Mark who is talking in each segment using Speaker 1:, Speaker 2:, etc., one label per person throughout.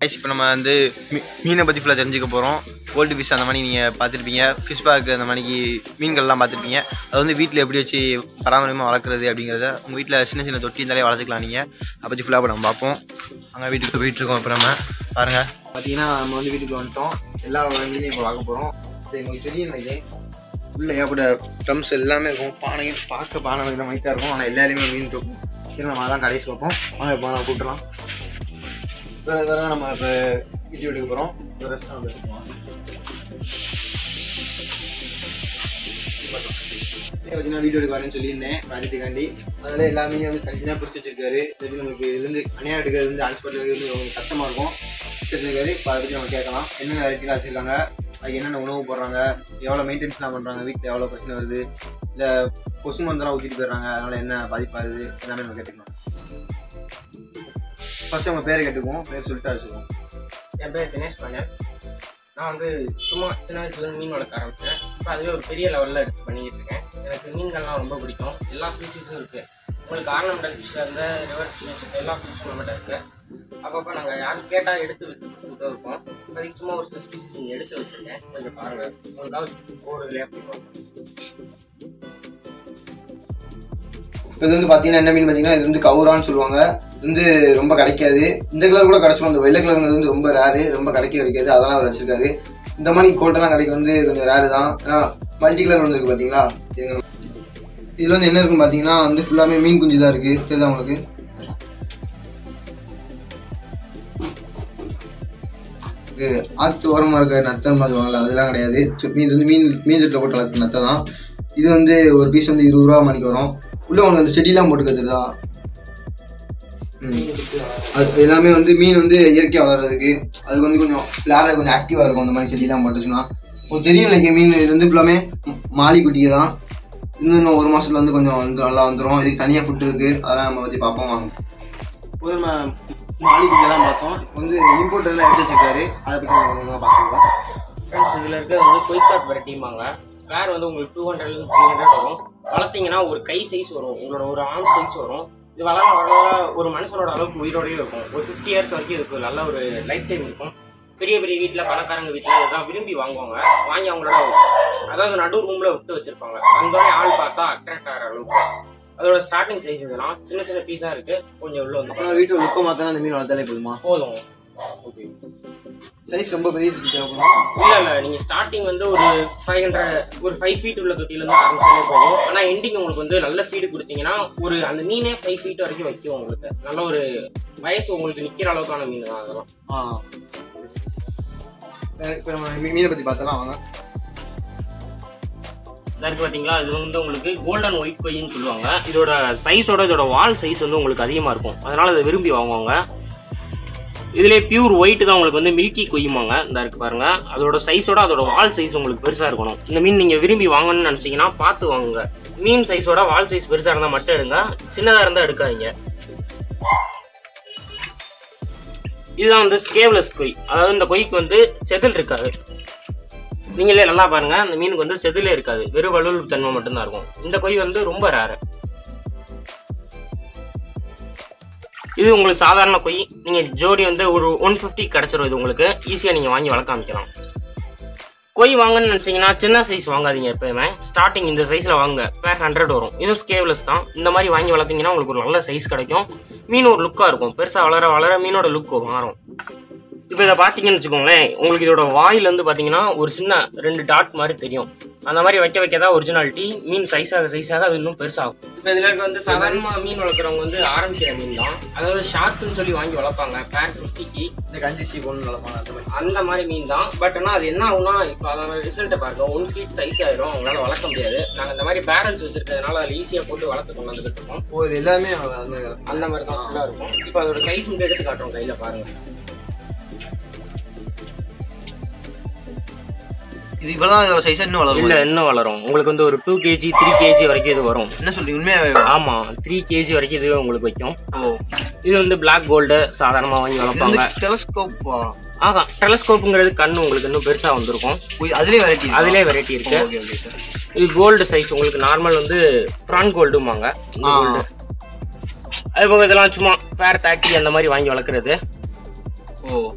Speaker 1: guys, இப்போ நம்ம வந்து மீ- மீனை பற்றி ஃபுல்லாக தெரிஞ்சுக்க போகிறோம் கோல்டு ஃபிஷ் அந்த மாதிரி நீங்கள் பார்த்துருப்பீங்க. ஃபிஷ் பார்க் அந்த மாதிரிக்கு மீன்கள்லாம் பார்த்துருப்பீங்க. அது வந்து வீட்டில் எப்படி வச்சு பராமரிகமாக வளர்க்குறது அப்படிங்கிறத உங்கள் வீட்டில் சின்ன சின்ன தொட்டி இருந்தாலே வளர்த்துக்கலாம் நீங்கள் அதை பற்றி ஃபுல்லாக நம்ம பார்ப்போம். அங்கே வீட்டுக்கு போயிட்டுருக்கோம் இப்போ நம்ம. பாருங்கள் பார்த்தீங்கன்னா நம்ம வந்து வீட்டுக்கு வந்துட்டோம். எல்லா மீனையும் இப்போ பார்க்க போகிறோம் இது எங்களுக்கு தெரியும் நினைக்கிறேன் உள்ள ஏகப்பட்ட ட்ரம்ஸ் எல்லாமே இருக்கும். பானையும் பார்க்க பானை வைக்கிற மாதிரி தான் இருக்கும். ஆனால் எல்லாருமே மீன் இருக்கும் சரி நம்ம அதான் கடைசி பார்ப்போம் வாங்க இப்போ நான் கூப்பிட்டுலாம் வேறு வேறு நம்ம இப்போ வீடியோ எடுக்க போகிறோம் ரெஸ்ட் பார்த்தீங்கன்னா வீடியோ எடுக்க வரேன்னு சொல்லியிருந்தேன். ப்ராஜெக்ட்டுக்காண்டி அதனால எல்லாமே வந்து தனியாக பிடிச்சி வச்சிருக்காரு. நம்மளுக்கு நமக்கு இதுலேருந்து தனியாக எடுக்கிறது வந்து ஹாஸ்பிட்டல் இருக்கிறது ரொம்ப கஷ்டமாக இருக்கும். தெரிஞ்சுக்காது இப்போ அதை பற்றி நம்ம கேட்கலாம். என்னென்ன வெரைட்டிலாம் வச்சுருக்காங்க அதுக்கு என்னென்ன உணவு போடுறாங்க? எவ்வளோ மெயின்டெனன்ஸ்லாம் பண்ணுறாங்க வீட்டில் எவ்வளோ பிரச்சனை வருது? இல்லை கொசு மருந்தெல்லாம் ஊற்றிட்டு போயிடுறாங்க. அதனால என்ன பாதிப்பாகுது எல்லாமே நம்ம கேட்டுக்கலாம். ஃபர்ஸ்ட் அவங்க பேரை கேட்டுக்குவோம். பேர் சொல்லிட்டு அடிச்சுக்குவோம்
Speaker 2: என் பேர் தினேஷ் பாண்டியன். நான் வந்து சும்மா சின்ன வயசுலேருந்து மீன் வளர்க்க ஆரம்பித்தேன் இப்போ அதுவே ஒரு பெரிய லெவலில் எடுத்து பண்ணிக்கிட்டு இருக்கேன். எனக்கு மீன்கள்லாம் ரொம்ப பிடிக்கும். எல்லா ஸ்பீசிஸும் இருக்குது உங்களுக்கு ஆர்னமெண்டல் ஃபிஷ்ஷாக இருந்தால் ரிவர் ஃபிஷ் எல்லா ஃபிஷ்ஷும் நம்மகிட்ட இருக்குது அப்பப்போ நாங்கள் யாரும் கேட்டால் எடுத்து விட்டு இருக்கோம் அதுக்கு சும்மா ஒரு சில ஸ்பீசிஸ் நீங்கள் எடுத்து வச்சுருக்கேன் கொஞ்சம் பாருங்கள் உங்களுக்காக ஒரு
Speaker 1: இப்போ இது வந்து பார்த்தீங்கன்னா என்ன மீன் பார்த்தீங்கன்னா இது வந்து கவுரான்னு சொல்லுவாங்க. இது வந்து ரொம்ப கிடைக்காது. இந்த கலர் கூட கிடைச்சிடும் இந்த வெள்ளை கலர்ங்கிறது வந்து ரொம்ப ரேரு ரொம்ப கிடைக்க கிடைக்காது. அதெல்லாம் அவர் வச்சிருக்காரு. இந்த மாதிரி கோட்டெல்லாம் கிடைக்க வந்து கொஞ்சம் ரேரு தான். ஏன்னா மல்டி கலர் வந்து இருக்கு பார்த்தீங்களா இதில் வந்து என்ன இருக்குன்னு பார்த்தீங்கன்னா வந்து ஃபுல்லாமே மீன் குஞ்சு தான் இருக்குது தெரியுதா உங்களுக்கு? ஆற்று ஓரமாக இருக்க நத்தை மாதிரி அதெல்லாம் கிடையாது. மீன் இது வந்து மீன் மீன் தொட்டில் போட்டு வளர்க்குற நத்தை தான் இது வந்து ஒரு பீஸ் வந்து இருபது ரூபா மணிக்கு வரும். உள்ளே உங்களுக்கு அந்த செடியெலாம் போட்டு கத்துதா அது எல்லாமே வந்து மீன் வந்து இயற்கையாக வளர்றதுக்கு அதுக்கு வந்து கொஞ்சம் ஃப்ளாராக கொஞ்சம் ஆக்டிவாக இருக்கும் அந்த மாதிரி செடியெலாம் போட்டுச்சுன்னா உங்களுக்கு தெரியும் இல்லைங்க மீன் இது வந்து ஃபுல்லாமே மாலி தான். இன்னும் இன்னும் ஒரு மாதத்துல வந்து கொஞ்சம் வந்து நல்லா வந்துடும் இதுக்கு தனியாக ஃபுட் இருக்குது அதெல்லாம் நம்ம பற்றி பார்ப்போம் வாங்க. மாலி தான் பார்த்தோம். இப்போ வந்து இம்போர்ட் எல்லாம் எடுத்து வச்சிருக்காரு. அதை பற்றி நம்ம பார்த்துக்கலாம்.
Speaker 2: ஃப்ரெண்ட்ஸ் இதில் இருக்கிறது வந்து கொய்காட் வெரைட்டிம்பாங்க பேர் வந்து உங்களுக்கு டூ ஹண்ட்ரட்லேருந்து த்ரீ ஹண்ட்ரட் வரும். வளர்த்தீங்கன்னா ஒரு கை சைஸ் வரும். உங்களோட ஒரு ஆர்ம் சைஸ் வரும். இது வளர வளர ஒரு மனுஷனோட அளவுக்கு உயிரோடய இருக்கும். ஒரு ஃபிஃப்டி இயர்ஸ் வரைக்கும் இருக்கும் நல்ல ஒரு லைஃப் டைம் இருக்கும். பெரிய பெரிய வீட்டில் பணக்காரங்க வீட்டில் இதெல்லாம் விரும்பி வாங்குவாங்க. வாங்கி அவங்களோட அதாவது நடு ரூமில் விட்டு வச்சுருப்பாங்க. அந்த ஆள் பார்த்தா அட்ராக்ட் ஆகிற அளவுக்கு. அதோட ஸ்டார்டிங் சைஸ் இதெல்லாம் சின்ன சின்ன பீஸாக இருக்கு. கொஞ்சம் உள்ள வந்து
Speaker 1: வீட்டில் லுக்க மாத்திரம் அந்த மீன் வளர்த்தாலே போதுமா?
Speaker 2: போதும்.
Speaker 1: ஓகே சைஸ் ரொம்ப பெரிய தேவைப்படும்.
Speaker 2: இல்ல இல்ல. நீங்க ஸ்டார்டிங் வந்து ஒரு ஃபைவ் ஹண்ட்ரட் ஒரு ஃபைவ் ஃபீட் உள்ள தொட்டில இருந்து ஆரம்பிச்சாலே போதும். ஆனா எண்டிங் உங்களுக்கு வந்து நல்ல ஃபீடு கொடுத்தீங்கன்னா ஒரு அந்த மீனே ஃபைவ் ஃபீட் வரைக்கும் வைக்கும் உங்களுக்கு. நல்ல ஒரு வயசு உங்களுக்கு நிக்கிற அளவுக்கான மீன் தான் அதெல்லாம்.
Speaker 1: ஆ. இப்போ நம்ம மீனை பற்றி பார்த்தலாம் வாங்க.
Speaker 2: இதாக இருக்கு பார்த்தீங்களா இது வந்து உங்களுக்கு கோல்டன் ஒயிட் கொயின்னு சொல்லுவாங்க. இதோட சைஸோட இதோட வால் சைஸ் வந்து உங்களுக்கு அதிகமாக இருக்கும். அதனால் அதை விரும்பி வாங்குவாங்க. இதிலே பியூர் ஒயிட் தான் உங்களுக்கு வந்து மில்கி கொய்யுமாங்க இந்த இருக்கு பாருங்க. அதோட சைஸோட அதோட வால் சைஸ் உங்களுக்கு பெருசாக இருக்கணும். இந்த மீன் நீங்கள் விரும்பி வாங்கணும்னு நினச்சிங்கன்னா பார்த்து வாங்குங்க. மீன் சைஸோட வால் சைஸ் பெருசாக இருந்தால் மட்டும் எடுங்க. சின்னதாக இருந்தால் எடுக்காதீங்க. இதுதான் வந்து ஸ்கேவ்லெஸ் கொய் அதாவது இந்த கொய்க்கு வந்து செதில் இருக்காது. நீங்களே நல்லா பாருங்க. அந்த மீனுக்கு வந்து செதிலே இருக்காது. வெறும் வலுவல் தன்மை மட்டும்தான் இருக்கும். இந்த கொய் வந்து ரொம்ப ரேரு இது உங்களுக்கு சாதாரண கொய். நீங்க ஜோடி வந்து ஒரு ஒன் ஃபிஃப்டி கிடைச்சிரும் இது உங்களுக்கு. ஈஸியா நீங்க வாங்கி வளர்க்க ஆரம்பிக்கலாம். கொய் வாங்கன்னு நினைச்சீங்கன்னா சின்ன சைஸ் வாங்காதீங்க எப்பயுமே. ஸ்டார்டிங் இந்த சைஸ்ல வாங்க பேர் ஹண்ட்ரட் வரும். இதுவும் ஸ்கேவ்லெஸ் தான். இந்த மாதிரி வாங்கி வளர்த்தீங்கன்னா உங்களுக்கு ஒரு நல்ல சைஸ் கிடைக்கும். மீன் ஒரு லுக்கா இருக்கும். பெருசா வளர வளர மீனோட லுக் மாறும். இப்போ இதை பார்த்தீங்கன்னு வச்சுக்கோங்களேன் உங்களுக்கு இதோட வாயில இருந்து பார்த்தீங்கன்னா ஒரு சின்ன ரெண்டு டாட் மாதிரி தெரியும். அந்த மாதிரி வைக்க வைக்க தான் ஒரிஜினாலிட்டி மீன் சைஸாக சைஸாக அது இன்னும் பெருசாகும். இப்போ இதில் வந்து சாதாரணமாக மீன் வளர்க்குறவங்க வந்து ஆரம்பிக்கிற மீன் தான். அதாவது ஷார்க்குன்னு சொல்லி வாங்கி வளர்ப்பாங்க பேர் ஃபிஃப்டிக்கு
Speaker 1: இந்த கஞ்சி சீ பொண்ணு வளர்ப்பாங்க அந்த மாதிரி.
Speaker 2: அந்த மாதிரி மீன் தான். பட் ஆனால் அது என்ன ஆகும்னா இப்போ அதோட ரிசல்ட்டை பாருங்க ஒன் ஃபீட் சைஸ் ஆயிரும் அவங்களால வளர்க்க முடியாது. நாங்கள் இந்த மாதிரி பேரண்ட்ஸ் வச்சிருக்கிறதுனால அதில் ஈஸியாக போட்டு வளர்த்து கொண்டு வந்துட்டு இருக்கோம்
Speaker 1: எல்லாமே அந்த
Speaker 2: அந்த மாதிரி தான் ஃபுல்லாக இருக்கும். இப்போ அதோட சைஸ் மட்டும் எடுத்து காட்டுறோம் கையில் பாருங்க.
Speaker 1: இது இவ்வளவுதான் இதோட சைஸா இன்னும் வளரும்
Speaker 2: இல்ல இன்னும் வளரும். உங்களுக்கு வந்து ஒரு டூ கேஜி த்ரீ கேஜி வரைக்கும் இது வரும்.
Speaker 1: என்ன சொல்றீங்க? உண்மையாவே
Speaker 2: ஆமா த்ரீ கேஜி வரைக்கும் இது உங்களுக்கு வைக்கும். இது வந்து பிளாக் கோல்டு சாதாரணமாக வாங்கி வளர்ப்பாங்க.
Speaker 1: டெலஸ்கோப்பா
Speaker 2: ஆகா டெலஸ்கோப்புங்கிறது கண்ணு உங்களுக்கு இன்னும் பெருசாக வந்திருக்கும்.
Speaker 1: அதுலேயே வெரைட்டி
Speaker 2: அதிலே வெரைட்டி இருக்கு. இது கோல்டு சைஸ் உங்களுக்கு நார்மல் வந்து ப்ரான் கோல்டுமாங்க. கோல்டு அது போக இதெல்லாம் சும்மா பேர் தாக்கி அந்த மாதிரி வாங்கி வளர்க்குறது.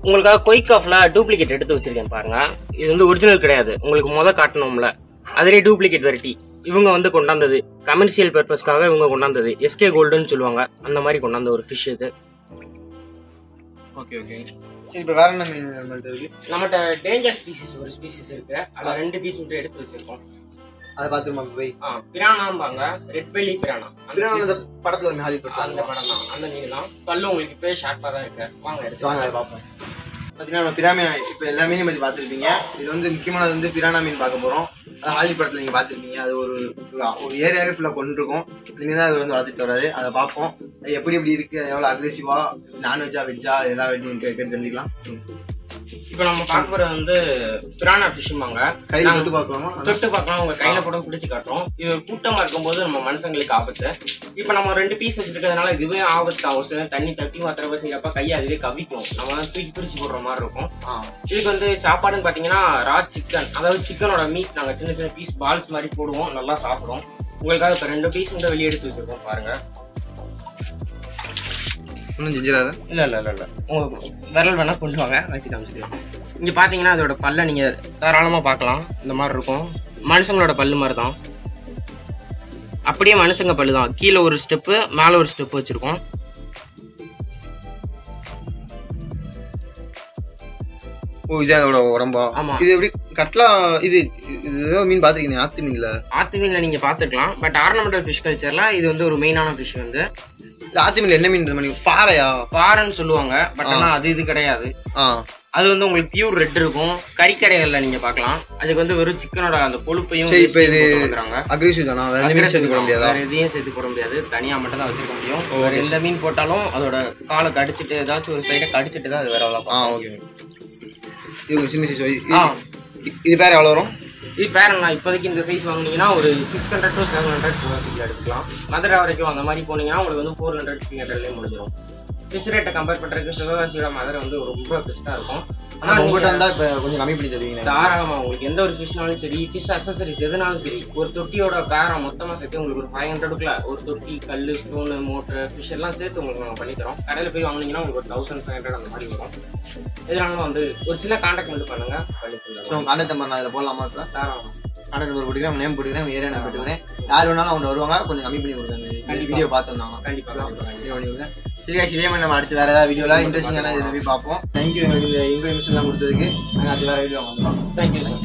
Speaker 2: உங்களுக்காக குயிக் ஆஃப்ல டூப்ளிகேட் எடுத்து வச்சிருக்கேன் பாருங்க. இது வந்து ஒரிஜினல் கிடையாது. உங்களுக்கு முத காட்டணும்ல. அதிலே டூப்ளிகேட் வெரைட்டி இவங்க வந்து கொண்டாந்தது. கமர்ஷியல் பர்பஸ்க்காக இவங்க கொண்டாந்தது. எஸ்கே கோல்டுன்னு சொல்லுவாங்க. அந்த மாதிரி கொண்டாந்த ஒரு ஃபிஷ் இது.
Speaker 1: ஓகே ஓகே இப்போ வேற என்ன மீன்
Speaker 2: நம்மகிட்ட டேஞ்சர் ஸ்பீசிஸ் ஒரு ஸ்பீசிஸ் இருக்கு. அதில் ரெண்டு பீஸ் மட்டும் எடுத்து வச்சிருக்கோம்.
Speaker 1: அதை பார்த்துருமா போய்
Speaker 2: ஆ பிரானாம்பாங்க ரெட் பெல்லி பிரானா அந்த
Speaker 1: அந்த படத்தில் ஒரு ஹாலி
Speaker 2: அந்த படம் தான். அந்த மீன் தான். பல்லு உங்களுக்கு இப்பவே ஷார்ப்பாக தான் இருக்கு. வாங்க எடுத்து
Speaker 1: வாங்க அதை பார்ப்போம். பார்த்தீங்கன்னா நம்ம பிராமி இப்போ எல்லா மீனையும் பற்றி பார்த்துருப்பீங்க. இது வந்து முக்கியமானது வந்து பிரானா மீன் பார்க்க போகிறோம் அது ஹாலி படத்தில் நீங்கள் பார்த்துருப்பீங்க. அது ஒரு ஒரு ஏரியாவே ஃபுல்லாக கொண்டிருக்கும். நீங்கள் தான் அவர் வந்து வளர்த்துட்டு வராரு. அதை பார்ப்போம். எப்படி எப்படி இருக்கு? அது எவ்வளோ அக்ரெசிவாக நான்வெஜ்ஜா வெஜ்ஜா எல்லா வெட்டியும் தெரிஞ்சுக்கலாம்.
Speaker 2: இப்போ நம்ம பார்க்க வந்து பிரானா ஃபிஷ்மாங்க
Speaker 1: கையில் தொட்டு பார்க்கலாமா?
Speaker 2: தொட்டு பார்க்கலாம் உங்க கையில போட்டு பிடிச்சு காட்டுறோம். இது ஒரு கூட்டமா இருக்கும்போது நம்ம மனுஷங்களுக்கு ஆபத்து. இப்போ நம்ம ரெண்டு பீஸ் வச்சிருக்கிறதுனால இதுவே ஆபத்து ஆகும் சில தண்ணி தட்டி மாத்திரப்ப செய்யறப்ப கையை அதுவே கவிக்கும். நம்ம வந்து தூக்கி பிரிச்சு போடுற மாதிரி இருக்கும். இதுக்கு வந்து சாப்பாடுன்னு பாத்தீங்கன்னா ரா சிக்கன் அதாவது சிக்கனோட மீட் நாங்க சின்ன சின்ன பீஸ் பால்ஸ் மாதிரி போடுவோம். நல்லா சாப்பிடுவோம் உங்களுக்காக இப்போ ரெண்டு பீஸ் மட்டும் வெளியே எடுத்து வச்சிருக்கோம் பாருங்க.
Speaker 1: இன்னும் செஞ்சிடாத?
Speaker 2: இல்ல இல்ல இல்ல இல்ல. உங்க விரல் வேணா கொண்டு வாங்க வச்சு காமிச்சுக்கலாம் இங்க பாத்தீங்கன்னா அதோட பல்ல நீங்க தாராளமா பார்க்கலாம். இந்த மாதிரி இருக்கும். மனுஷங்களோட பல்லு மாதிரி தான் அப்படியே மனுஷங்க பல்லு தான் கீழே ஒரு ஸ்டெப்பு மேலே ஒரு ஸ்டெப் வச்சிருக்கோம்.
Speaker 1: ஓ இது அதோட உடம்பா?
Speaker 2: ஆமா.
Speaker 1: இது எப்படி கட்லா இது ஏதோ மீன் பார்த்துருக்கீங்க ஆத்து மீன்ல?
Speaker 2: ஆத்து மீன்ல நீங்க பாத்துக்கலாம் பட் ஆர்னமெண்டல் ஃபிஷ் கல்ச்சர்ல இது வந்து ஒரு மெயினான ஃபிஷ் வந்து.
Speaker 1: ஆத்து மீன்ல என்ன மீன் மணி பாறையா?
Speaker 2: பாறைன்னு சொல்லுவாங்க பட் ஆனா அது இது கிடையாது. அது வந்து உங்களுக்கு பியூர் ரெட் இருக்கும். கறிக்கடைகள்ல நீங்க பார்க்கலாம். அதுக்கு வந்து வெறும் சிக்கனோட அந்த கொழுப்பையும்
Speaker 1: சரி, இப்ப இது-. அக்ரெசிவ் தானா? வேற மீன் சேர்த்து போட முடியாதா?
Speaker 2: வேற எதையும் சேர்த்து போட முடியாது. தனியா மட்டும் தான் வச்சிருக்க முடியும். வேற எந்த மீன் போட்டாலும் அதோட காலை கடிச்சிட்டு ஏதாச்சும் ஒரு சைடை கடிச்சிட்டு தான் அது வேற
Speaker 1: ஆ ஓகே இது சின்ன சைஸ் இது பேர் எவ்வளோ வரும்?
Speaker 2: இது பேரன் நான் இப்போதைக்கு இந்த சைஸ் வாங்குனீங்கன்னா ஒரு six hundred to seven hundred சிவகாசியில் எடுத்துக்கலாம். மதுரை வரைக்கும் அந்த மாதிரி போனீங்கன்னா உங்களுக்கு வந்து ஃபோர் ஹண்ட்ரட் த்ரீ ஹண்ட்ரட்லேயே முடிஞ்சிடும் ஃபிஷ் ரேட்டை கம்பேர் பண்ணுறதுக்கு சிவகாசியோட மதுரை வந்து ரொம்ப பெஸ்ட்டாக இருக்கும்.
Speaker 1: உங்கள்கிட்ட வந்தா இப்போ கொஞ்சம் கம்மி பண்ணி தருவீங்க
Speaker 2: தாராளமா உங்களுக்கு எந்த ஒரு ஃபிஷ்னாலும் சரி ஃபிஷ் அக்சசரிஸ் எதுனாலும் சரி ஒரு தொட்டியோட பேரம் மொத்தமா சேர்த்து உங்களுக்கு ஒரு ஃபைவ் ஹண்ட்ரடுக்குள்ள ஒரு தொட்டி கல் ஸ்டோனு மோட்டர் ஃபிஷ் எல்லாம் சேர்த்து உங்களுக்கு நாங்கள் பண்ணி தரோம். கடையில் போய் வாங்குனீங்கன்னா உங்களுக்கு ஒரு தௌசண்ட் ஃபைவ் ஹண்ட்ரட் அந்த மாதிரி வரும். இதனால வந்து ஒரு சின்ன கான்டாக்ட் மட்டும் பண்ணுங்க பண்ணி.
Speaker 1: உங்கள் கான்டாக்ட் நம்பர் நான் இதில் போடலாமா இப்போ
Speaker 2: தாராளமா.
Speaker 1: கான்டாக்ட் நம்பர் போட்டுக்கிறேன் நேம் போட்டுக்கிறேன் ஏரியா நான் போட்டுக்கிறேன் யார் வேணாலும் அவங்க வருவாங்க கொஞ்சம் கம்மி பண்ணி
Speaker 2: கண்டிப்பா.
Speaker 1: வீடியோ பார்த்து வந்தாங்க
Speaker 2: கண்டிப்பா கண்டிப்பா.
Speaker 1: வீடியோ பண்ணி கொடுங்க. சரி guys, இதே மாதிரி நம்ம அடுத்து வேற ஏதாவது வீடியோலாம் இன்ட்ரெஸ்டிங்கான இதை போய் பார்ப்போம். தேங்க்யூ எங்களுக்கு இந்த இன்ஃபர்மேஷன்லாம் கொடுத்ததுக்கு நாங்கள் அடுத்து வேற வீடியோ வந்துடுவோம்
Speaker 2: தேங்க்யூ சார்